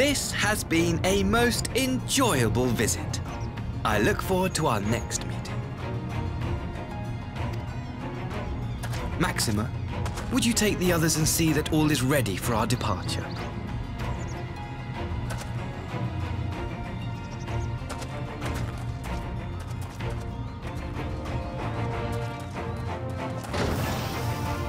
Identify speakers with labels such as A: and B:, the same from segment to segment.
A: This has been a most enjoyable visit. I look forward to our next meeting. Maxima, would you take the others and see that all is ready for our departure?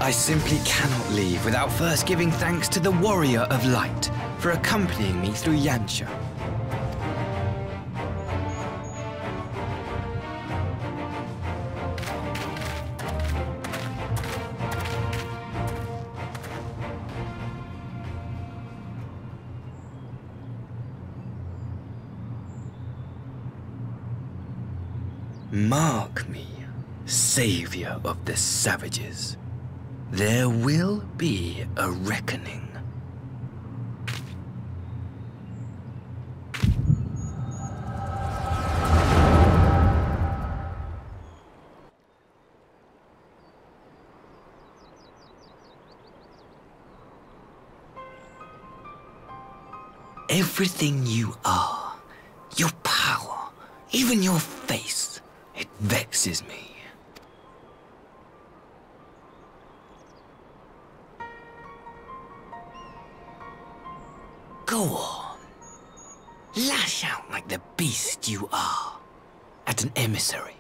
A: I simply cannot leave without first giving thanks to the Warrior of Light for accompanying me through Yanxia. Mark me, savior of the savages. There will be a reckoning. Everything you are, your power, even your face, it vexes me. Go on. Lash out like the beast you are at an emissary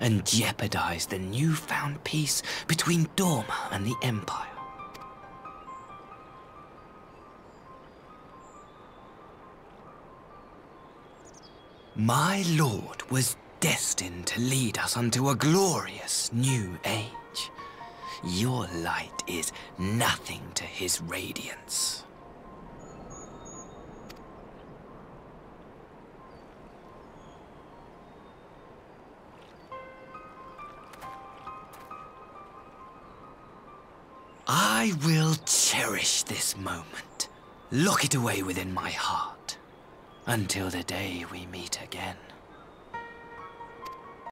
A: and jeopardize the newfound peace between Doma and the Empire. My lord was destined to lead us unto a glorious new age. Your light is nothing to his radiance. I will cherish this moment, lock it away within my heart, until the day we meet again.